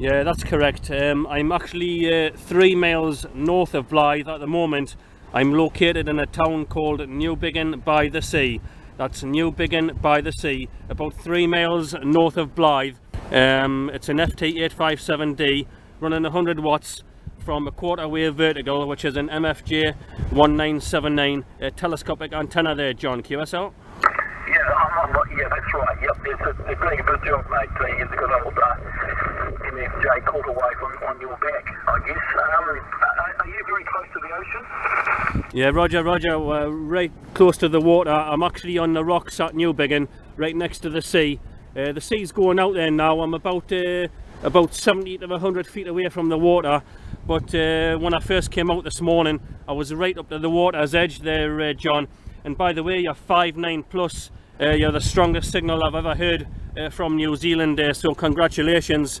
Yeah, that's correct. Um, I'm actually uh, three miles north of Blyth at the moment. I'm located in a town called Newbiggin by the Sea. That's Newbiggin by the Sea, about three miles north of Blyth. Um, it's an FT857D running 100 watts from a quarter wave vertical, which is an MFJ 1979 uh, telescopic antenna there, John QSL. Yeah, I'm, yeah, that's right. Yep, it's a, doing a good job, mate. They've got old uh, MFJ quarter wave on, your back, I guess. Um, are, you very close to the ocean? Yeah, Roger, Roger, uh, right close to the water. I'm actually on the rocks at Newbiggin, right next to the sea. Uh, the sea's going out there now. I'm about uh, about 70 to 100 feet away from the water. But uh, when I first came out this morning, I was right up to the water's edge there, uh, John. And by the way, you're 5.9 plus. Uh, you're the strongest signal I've ever heard from New Zealand. so congratulations.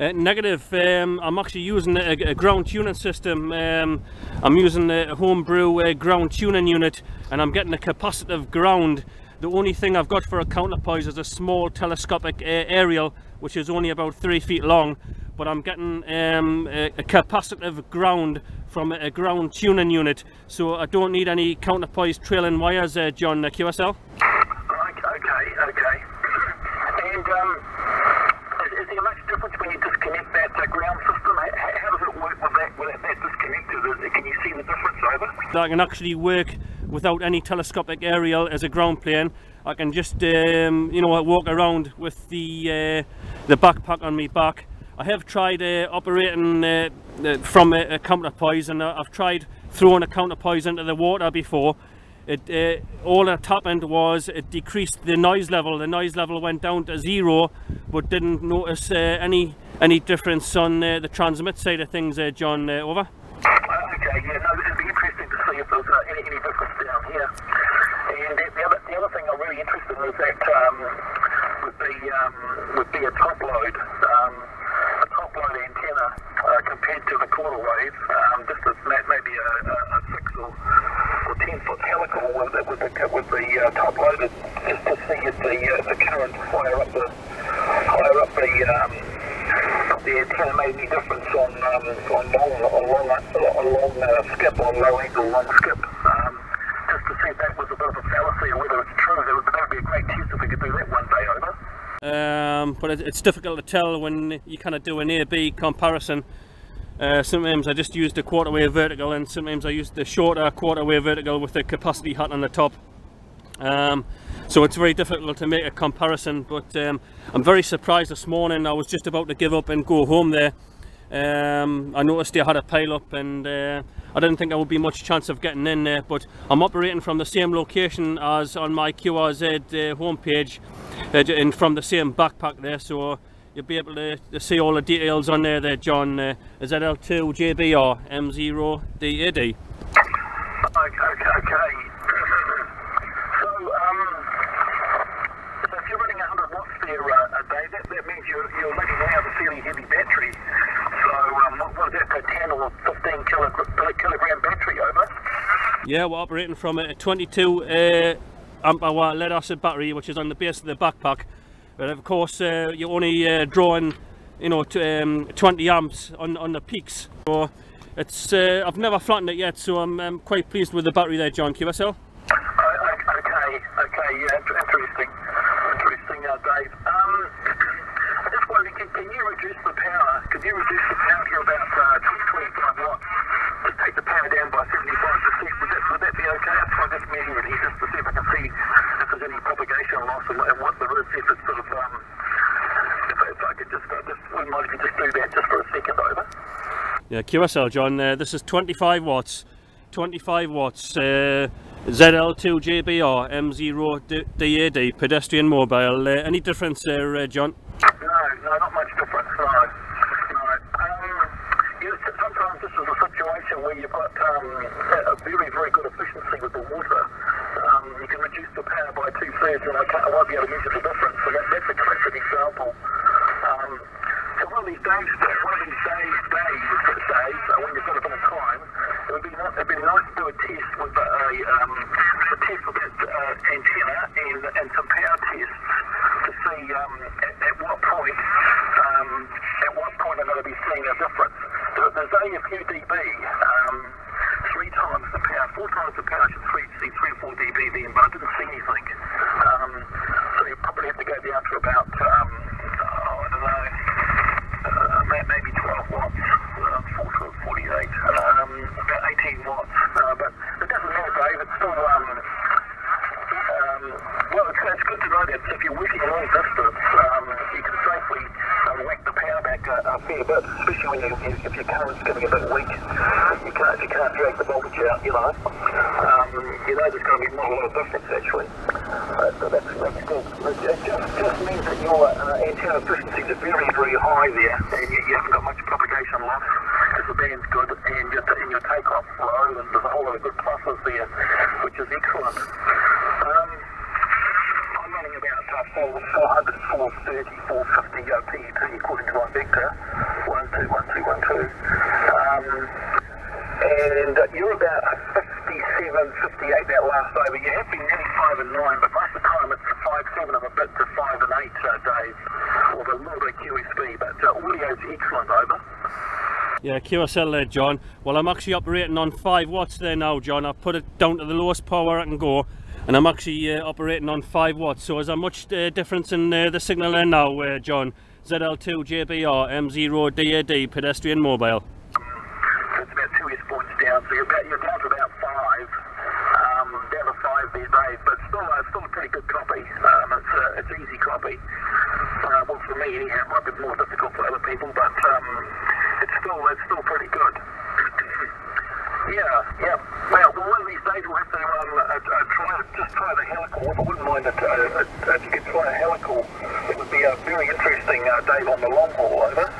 negative, um, I'm actually using a, a ground tuning system. Um, I'm using a homebrew uh, ground tuning unit and I'm getting a capacitive ground. The only thing I've got for a counterpoise is a small telescopic uh, aerial which is only about three feet long but I'm getting um, a, a, capacitive ground from a, ground tuning unit so I don't need any counterpoise trailing wires, uh, John uh, QSL. I can actually work without any telescopic aerial as a ground plane. I can just, um, you know, walk around with the uh, the backpack on my back. I have tried uh, operating uh, from a, a counterpoise and I've tried throwing a counterpoise into the water before. It, uh, all that happened was it decreased the noise level. The noise level went down to zero, but didn't notice uh, any any difference on uh, the transmit side of things, John. over. Okay, yeah, no, it'd be interesting to see if there's uh, any, any difference down here. And the, the, other, the other thing I'm is that um, would be um, would be a top load, um, a top load antenna uh, compared to the quarter wave, um, just as maybe a, a, a six or, or ten foot helical with, with the with the uh, top loaded, just to see if the uh, the current higher up the higher up the um, the antenna made any difference on um, on long on long, on long uh, skip on low angle long skip. Um, just to see if that was a bit of a fallacy or whether it's true. That would, that would be a great test if we could do that one day over. Um, but it's difficult to tell when you kind of do an A-B comparison. Uh, sometimes I just used the quarter wave vertical and sometimes I used the shorter quarter wave vertical with the capacity hat on the top. Um, so it's very difficult to make a comparison but um, I'm very surprised this morning I was just about to give up and go home there um, I noticed they had a pile up and uh, I didn't think there would be much chance of getting in there but I'm operating from the same location as on my QRZ uh, homepage and from the same backpack there so you'll be able to, to see all the details on there there John uh, ZL2 JBR M0 DAD okay, okay, okay. you're letting out a day, that, that means you're, you're lugging around a fairly heavy battery. So, um, what was that, a 10 or 15 kilogram, kilogram battery over? Yeah, we're operating from a 22 uh, amp hour lead acid battery, which is on the base of the backpack. But of course, uh, you're only uh, drawing, you know, um, 20 amps on, on the peaks. So it's, uh, I've never flattened it yet, so I'm, I'm quite pleased with the battery there, John QSL. Okay, okay, yeah, interesting, interesting, uh, Dave. Um, I just wondered can, can you reduce the power? Can you reduce the power to about uh, 25 watts? Just take the power down by 75%. Would that, would that be okay? I'll just measure it here just to see if I can see if there's any propagation loss and, and what there is. If it's sort of, um, if, if I could just, uh, just wouldn't mind if you just do that just for a second over. Yeah, QSL, John. Uh, this is 25 watts. 25 watts. Uh, ZL2 JBR M0 DAD pedestrian mobile. Uh, any difference there, uh, John? No, no, not much difference, no. no. Um, sometimes this is a situation where you've got um, a very, very good efficiency with the water. Um, you can reduce the power by two thirds, and I, can't, I won't be able to measure the difference. So that, that's a classic example. Um, so one of these days, one of these days, uh, when you've got a bit of time, it would be nice, it'd be nice to do a test with a, um, a test with that uh, antenna and, and some power tests to see um, at, at what point, um, at what point I'm going to be seeing a difference. There- There's only a few dB. Um, three times the power, four times the power, I should three, see three or four dB then, but I didn't see anything. Um, so you probably have to go down to about, um, oh, I don't know, uh, may- maybe 12 watts, uh, 4 to 48, um, about 18 watts. Uh, but it doesn't matter, Dave, it's still, um, um, well, it's, it's good to know that if you're working a long distance, um, you can safely uh, whack the power back a, a fair bit, especially when you, if if your current's getting a bit weak. You can't, you can't drag the voltage out, you know. Um, you know there's going to be not a lot of difference, actually. Uh, so that's, that's good. It just, just means that your uh, antenna efficiencies are very, very high there, and you, you haven't got much propagation loss because the band's good, and your, and your takeoff's low, and there's a whole lot of good pluses there, which is excellent. Um, I'm running about uh, 400, 430, 450 uh, PEP according to my vector. 121212. Um, and uh, you're about 57, 58 that last over. You have been nearly 5 and 9, but most of the time it's 5, 7 and a bit to 5 and 8 uh, days. Or the little bit of QSB, but uh, audio's excellent over. Yeah, QSL there, John. Well, I'm actually operating on 5 watts there now, John. I've put it down to the lowest power I can go, and I'm actually uh, operating on 5 watts. So is there much uh, difference in uh, the signal there now, uh, John? ZL2 JBR M0 DAD pedestrian mobile. It's about two S points down. So you're, about, you're down to about five, um, down to five these days, but still, uh, still a pretty good copy. Um, it's, uh, it's easy copy. Uh, well, for me anyhow, it might be more difficult for other people, but um, it's still it's still pretty good. yeah, yeah. Well, well, one of these days we'll have to um, uh, uh, try just try the helical. I wouldn't mind it, uh, uh, if you could try a helical. It would be a very interesting uh, day on the long haul over.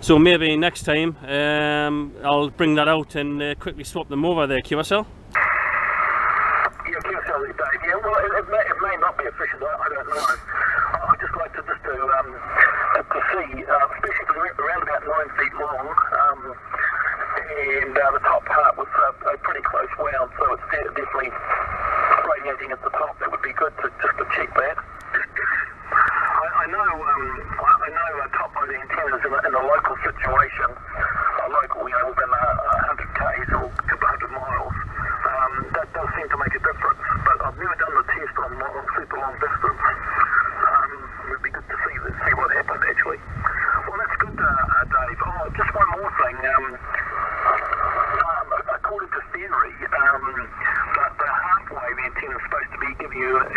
So maybe next time um, I'll bring that out and uh, quickly swap them over there, QSL. Yeah, QSL these days. Yeah, well, it, it, may, it may not be efficient. I, I don't know. I, I'd just like to just to um to, to see, uh, especially because we're around about nine feet long, um, and uh, the top part was uh, a pretty close wound, so it's de- definitely radiating at the top. That would be good to just to check that. I, I know, um, I, I know uh, top load antennas in a, in a local situation, a local, you know, within a, a 100 k's or a couple hundred miles, um, that does seem to make a difference. But I've never done the test on, on super long distance. Um, it would be good to see that, see what happened actually. Well, that's good, uh, uh, Dave. Oh, just one more thing. Um, um, according to theory, um, the, the half wave antenna is supposed to be giving you uh,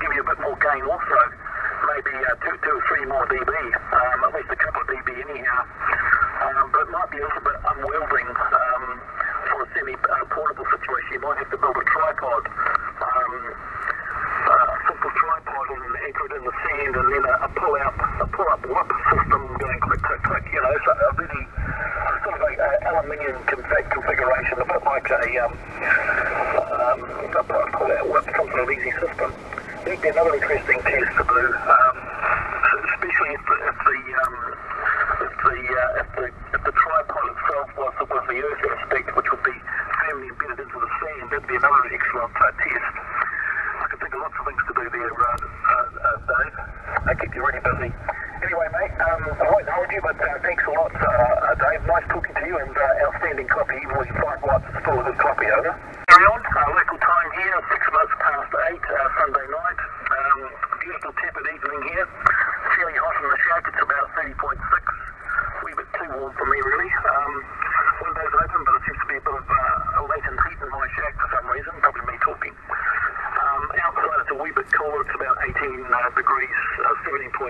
give you a bit more gain also, maybe uh, two, two or three more dB, um, at least a couple of dB anyhow. Um, but it might be a little bit unwielding um, for a semi-portable situation. You might have to build a tripod. Um, uh, a simple tripod and anchor it in the sand and then a, a pull out a pull up whip system going click click click you know so a really sort of a, a aluminium config, configuration a bit like a um, um, a pull pull out whip some sort of easy system that'd be another interesting test to do um, especially if the if the um, if the, uh, if the if the tripod itself was was the earth aspect which would be firmly embedded into the sand that'd be another excellent uh, test I can think of lots of things to do there, uh, uh, Dave. I keep you really busy. Anyway, mate, um, I won't hold you, but uh, thanks a lot, uh, uh, Dave. Nice talking to you and outstanding copy. Even with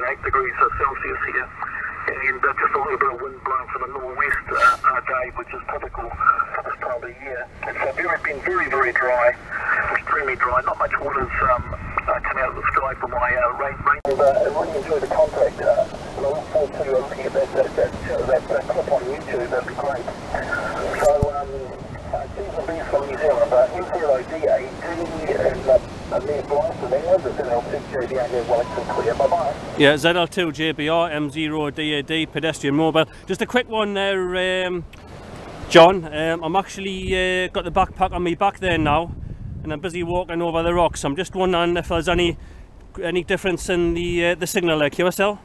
28 degrees Celsius here, and uh, just a little bit of wind blowing from the northwest uh, our day, which is typical for this time of year. It's uh, it's been very, very dry, extremely dry. Not much water's um, uh, come out of the sky for my uh, rain. rain. And, uh, I really enjoy the contact, uh, and I look forward to uh, looking at that, that, that, that, that clip on YouTube. That'd be great. From New Zealand. M0DAD and a near Blyton England, the ZL2JBR near Wellington Clear. Bye-bye. Yeah, ZL2JBR M0DAD pedestrian mobile. Just a quick one there, um, John. Um, I'm actually uh, got the backpack on me back there now, and I'm busy walking over the rocks. I'm just wondering if there's any any difference in the uh, the signal there, QSL.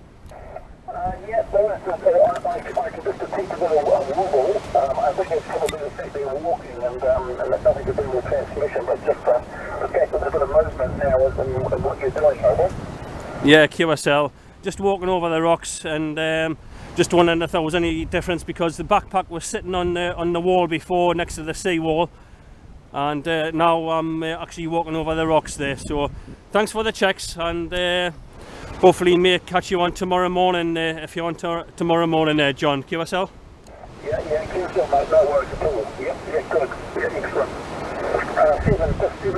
Uh, there is. I, I, I can just detect a bit of uh, wobble. Um, I think it's probably the fact that you're walking and, um, and nothing to do with transmission, but just uh, the fact that there's a bit of movement now in what you're doing, over. Yeah, QSL. Just walking over the rocks and um, just wondering if there was any difference because the backpack was sitting on the on the wall before next to the sea wall, and uh, now I'm uh, actually walking over the rocks there. So thanks for the checks and. Uh, hopefully may catch you on tomorrow morning uh, if you're on tomorrow morning there, John. QSL? Yeah, yeah, No worries at all. Yep, yeah, good. Yeah, excellent. Uh, seven, just a,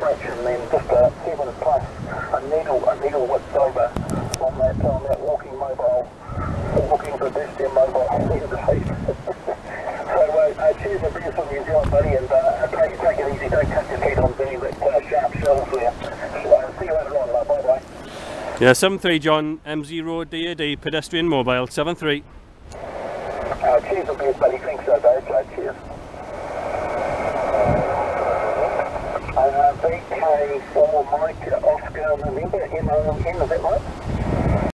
fraction, then just uh, seven plus a needle, a needle width over on that, on that walking mobile, walking pedestrian mobile so, uh, uh, cheers and beers from New Zealand, buddy, and uh, take, take it easy, don't cut your head on being that uh, sharp there. So, uh, see you later on, bye bye. Yeah, 73 John, M0 DAD, pedestrian mobile, 73. Uh, cheers and beers, buddy, thanks so very much, cheers. Uh, VK4 Mike Oscar November, M-O-N, is that right?